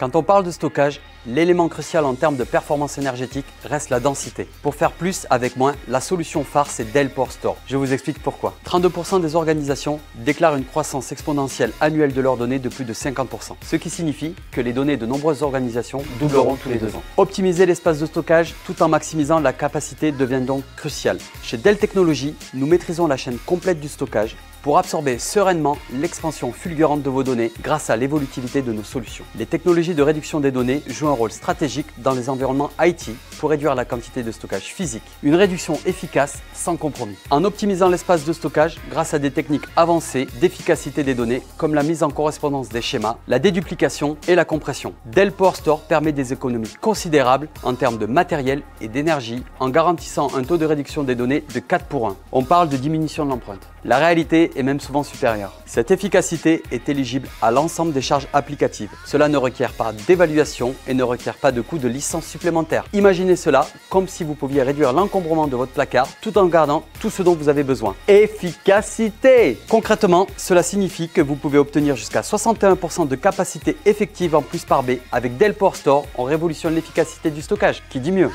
Quand on parle de stockage, l'élément crucial en termes de performance énergétique reste la densité. Pour faire plus avec moins, la solution phare c'est Dell Power Store. Je vous explique pourquoi. 32% des organisations déclarent une croissance exponentielle annuelle de leurs données de plus de 50%, ce qui signifie que les données de nombreuses organisations doubleront tous les deux ans. Optimiser l'espace de stockage tout en maximisant la capacité devient donc crucial. Chez Dell Technologies, nous maîtrisons la chaîne complète du stockage pour absorber sereinement l'expansion fulgurante de vos données grâce à l'évolutivité de nos solutions. Les technologies de réduction des données jouent un rôle stratégique dans les environnements IT pour réduire la quantité de stockage physique. Une réduction efficace sans compromis. En optimisant l'espace de stockage grâce à des techniques avancées d'efficacité des données comme la mise en correspondance des schémas, la déduplication et la compression. Dell Power Store permet des économies considérables en termes de matériel et d'énergie en garantissant un taux de réduction des données de 4 pour 1. On parle de diminution de l'empreinte. La réalité est même souvent supérieure. Cette efficacité est éligible à l'ensemble des charges applicatives. Cela ne requiert pas d'évaluation et ne requiert pas de coût de licence supplémentaire. Cela comme si vous pouviez réduire l'encombrement de votre placard tout en gardant tout ce dont vous avez besoin. Efficacité Concrètement, cela signifie que vous pouvez obtenir jusqu'à 61% de capacité effective en plus par B avec Dell Power Store. On révolutionne l'efficacité du stockage. Qui dit mieux?